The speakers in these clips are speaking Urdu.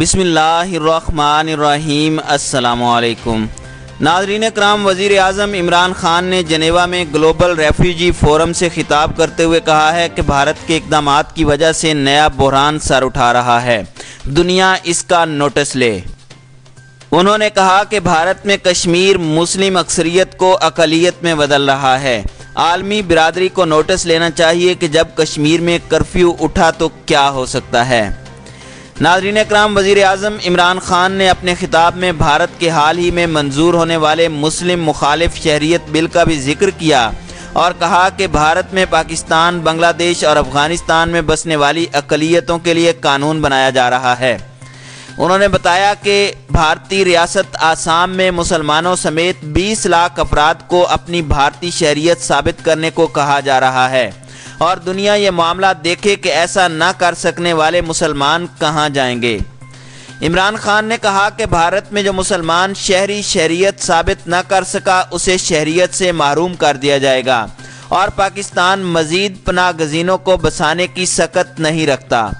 بسم اللہ الرحمن الرحیم، السلام علیکم۔ ناظرین اکرام، وزیر اعظم عمران خان نے جنیوا میں گلوبل ریفیوجی فورم سے خطاب کرتے ہوئے کہا ہے کہ بھارت کے اقدامات کی وجہ سے نیا بحران سر اٹھا رہا ہے۔ دنیا اس کا نوٹس لے۔ انہوں نے کہا کہ بھارت میں کشمیر مسلم اکثریت کو اقلیت میں بدل رہا ہے۔ عالمی برادری کو نوٹس لینا چاہیے کہ جب کشمیر میں کرفیو اٹھا تو کیا ہو سکتا ہے۔ ناظرین اکرام وزیر اعظم عمران خان نے اپنے خطاب میں بھارت کے حال ہی میں منظور ہونے والے مسلم مخالف شہریت بل کا بھی ذکر کیا اور کہا کہ بھارت میں پاکستان، بنگلہ دیش اور افغانستان میں بسنے والی اقلیتوں کے لیے قانون بنایا جا رہا ہے۔ انہوں نے بتایا کہ بھارتی ریاست آسام میں مسلمانوں سمیت بیس لاکھ افراد کو اپنی بھارتی شہریت ثابت کرنے کو کہا جا رہا ہے۔ اور دنیا یہ معاملہ دیکھے کہ ایسا نہ کر سکنے والے مسلمان کہاں جائیں گے۔ عمران خان نے کہا کہ بھارت میں جو مسلمان شہری شہریت ثابت نہ کر سکا، اسے شہریت سے محروم کر دیا جائے گا۔ اور پاکستان مزید پناہ گزینوں کو بسانے کی سکت نہیں رکھتا۔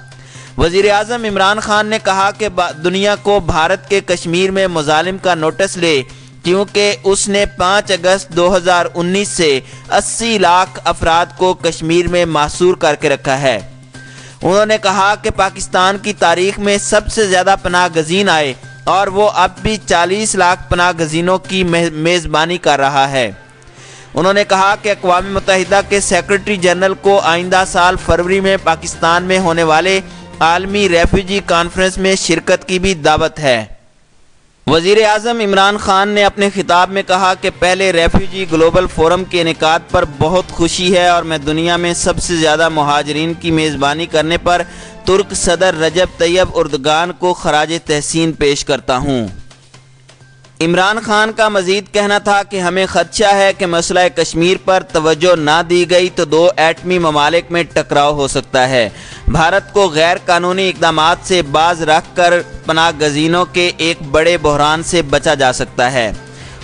وزیر اعظم عمران خان نے کہا کہ دنیا کو بھارت کے کشمیر میں مظالم کا نوٹس لے کیونکہ اس نے پانچ اگست دو ہزار انیس سے اسی لاکھ افراد کو کشمیر میں محصور کر کے رکھا ہے۔ انہوں نے کہا کہ پاکستان کی تاریخ میں سب سے زیادہ پناہ گزین آئے اور وہ اب بھی چالیس لاکھ پناہ گزینوں کی میزبانی کر رہا ہے۔ انہوں نے کہا کہ اقوام متحدہ کے سیکرٹری جنرل کو آئندہ سال فروری میں پاکستان میں ہونے والے عالمی ریفیوجی کانفرنس میں شرکت کی بھی دعوت ہے۔ وزیر اعظم عمران خان نے اپنے خطاب میں کہا کہ پہلے ریفیوجی گلوبل فورم کے انعقاد پر بہت خوشی ہے اور میں دنیا میں سب سے زیادہ مہاجرین کی میزبانی کرنے پر ترک صدر رجب طیب اردگان کو خراج تحسین پیش کرتا ہوں۔ عمران خان کا مزید کہنا تھا کہ ہمیں خدشہ ہے کہ مسئلہ کشمیر پر توجہ نہ دی گئی تو دو ایٹمی ممالک میں ٹکراؤ ہو سکتا ہے۔ بھارت کو غیر قانونی اقدامات سے باز رکھ کر پناہ گزینوں کے ایک بڑے بحران سے بچا جا سکتا ہے۔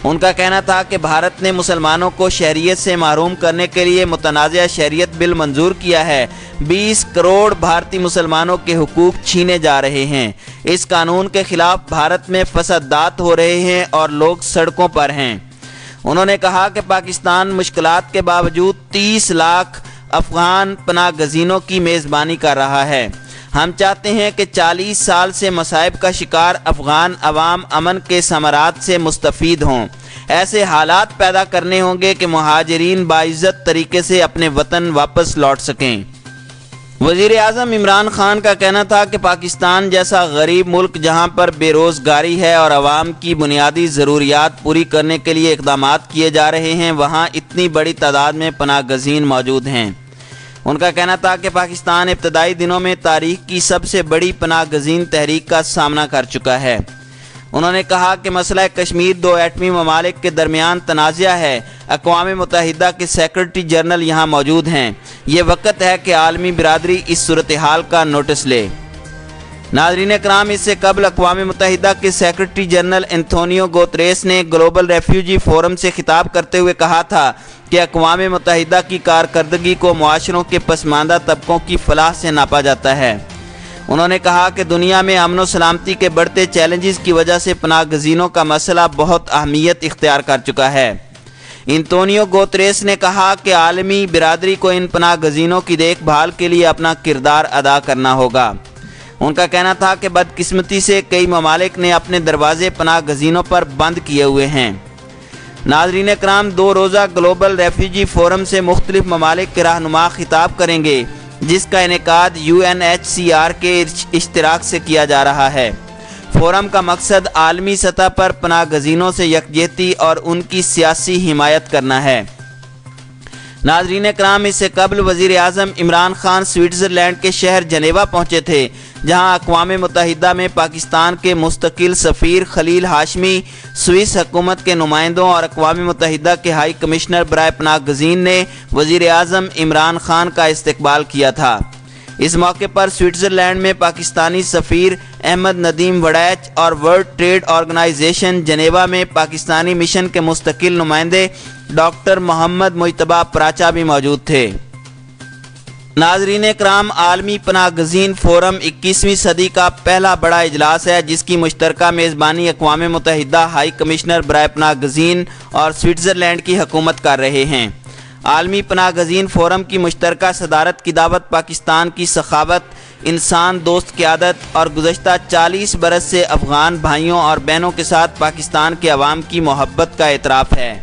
ان کا کہنا تھا کہ بھارت نے مسلمانوں کو شہریت سے محروم کرنے کے لیے متنازع شہریت بل منظور کیا ہے۔ بیس کروڑ بھارتی مسلمانوں کے حقوق چھینے جا رہے ہیں۔ اس قانون کے خلاف بھارت میں فسادات ہو رہے ہیں اور لوگ سڑکوں پر ہیں۔ انہوں نے کہا کہ پاکستان مشکلات کے باوجود تیس لاکھ افغان پناہ گزینوں کی میزبانی کر رہا ہے۔ ہم چاہتے ہیں کہ چالیس سال سے مصائب کا شکار افغان عوام امن کے ثمرات سے مستفید ہوں۔ ایسے حالات پیدا کرنے ہوں گے کہ مہاجرین باعزت طریقے سے اپنے وطن واپس لوٹ سکیں۔ وزیر اعظم عمران خان کا کہنا تھا کہ پاکستان جیسا غریب ملک جہاں پر بے روزگاری ہے اور عوام کی بنیادی ضروریات پوری کرنے کے لیے اقدامات کیے جا رہے ہیں، وہاں اتنی بڑی تعداد میں پناہ گزین موجود ہیں۔ ان کا کہنا تھا کہ پاکستان ابتدائی دنوں میں تاریخ کی سب سے بڑی پناہ گزین تحریک کا سامنا کر چکا ہے۔ انہوں نے کہا کہ مسئلہ کشمیر دو ایٹمی ممالک کے درمیان تنازعہ ہے۔ اقوام متحدہ کے سیکرٹری جنرل یہاں موجود ہیں۔ یہ وقت ہے کہ عالمی برادری اس صورتحال کا نوٹس لے۔ ناظرین اکرام، اس سے قبل اقوام متحدہ کے سیکرٹری جنرل انتھونیو گوتریس نے گلوبل ریفیوجی فورم سے خطاب کرتے ہوئے کہا تھا کہ اقوام متحدہ کی کارکردگی کو معاشروں کے پسماندہ طبقوں کی فلاح سے ناپا جاتا ہے۔ انہوں نے کہا کہ دنیا میں امن و سلامتی کے بڑھتے چیلنجز کی وجہ سے پناہ گزینوں کا مسئلہ بہت اہمیت اختیار کر چکا ہے۔ انتونیو گوتریس نے کہا کہ عالمی برادری کو ان پناہ گزینوں کی دیکھ بھال کے لیے اپنا کردار ادا کرنا ہوگا۔ ان کا کہنا تھا کہ بدقسمتی سے کئی ممالک نے اپنے دروازے پناہ گزینوں پر بند کیے ہوئے ہیں۔ ناظرین اکرام دو روزہ گلوبل ریفیوجی فورم سے مختلف ممالک کے رہنما خطاب کریں گے، جس کا انعقاد U N H C R کے اشتراک سے کیا جا رہا ہے۔ فورم کا مقصد عالمی سطح پر پناہ گزینوں سے یکجہتی اور ان کی سیاسی حمایت کرنا ہے۔ ناظرین کرام، اس سے قبل وزیر اعظم عمران خان سوئٹزرلینڈ کے شہر جنیوا پہنچے تھے، جہاں اقوام متحدہ میں پاکستان کے مستقل سفیر خلیل ہاشمی، سوئس حکومت کے نمائندوں اور اقوام متحدہ کے ہائی کمشنر برائے پناہ گزین نے وزیر اعظم عمران خان کا استقبال کیا تھا۔ اس موقع پر سوئٹزرلینڈ میں پاکستانی سفیر احمد ندیم وڑیچ اور ورلڈ ٹریڈ آرگنائزیشن جنیوا میں پاکستانی مشن کے مستقل نمائندے ڈاکٹر محمد مجتبہ پراچا بھی موجود تھے۔ ناظرین کرام، عالمی پناہ گزین فورم اکیسویں صدی کا پہلا بڑا اجلاس ہے، جس کی مشترکہ میزبانی اقوام متحدہ ہائی کمشنر برائے پناہ گزین اور سوئٹزرلینڈ کی حکومت کر رہے ہیں۔ عالمی پناہ گزین فورم کی مشترکہ صدارت کی دعوت پاکستان کی سخاوت انسان دوست قیادت اور گزشتہ چالیس برس سے افغان بھائیوں اور بہنوں کے ساتھ پاکستان کے عوام کی محبت کا اعتراف ہے۔